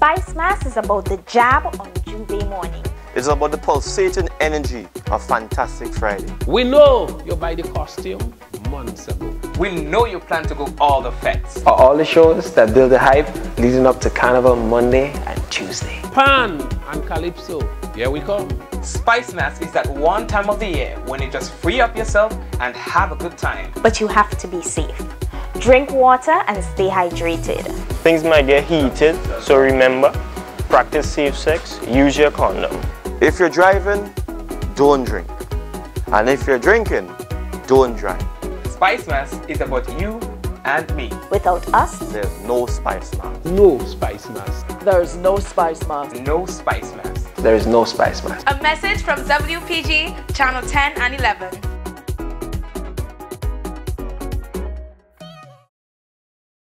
Spice Mas is about the jab on J'ouvert morning. It's about the pulsating energy of Fantastic Friday. We know you buy the costume months ago. We know you plan to go all the fetes. For all the shows that build the hype leading up to Carnival Monday and Tuesday. Pan and Calypso, here we come. Spice Mas is that one time of the year when you just free up yourself and have a good time. But you have to be safe. Drink water and stay hydrated. Things might get heated, so remember, practice safe sex, use your condom. If you're driving, don't drink. And if you're drinking, don't drive. Spice Mas is about you and me. Without us, There's no spice mas. No Spice Mas. There's no spice mas. No Spice Mas. There is no spice mas. A message from WPG Channel 10 and 11.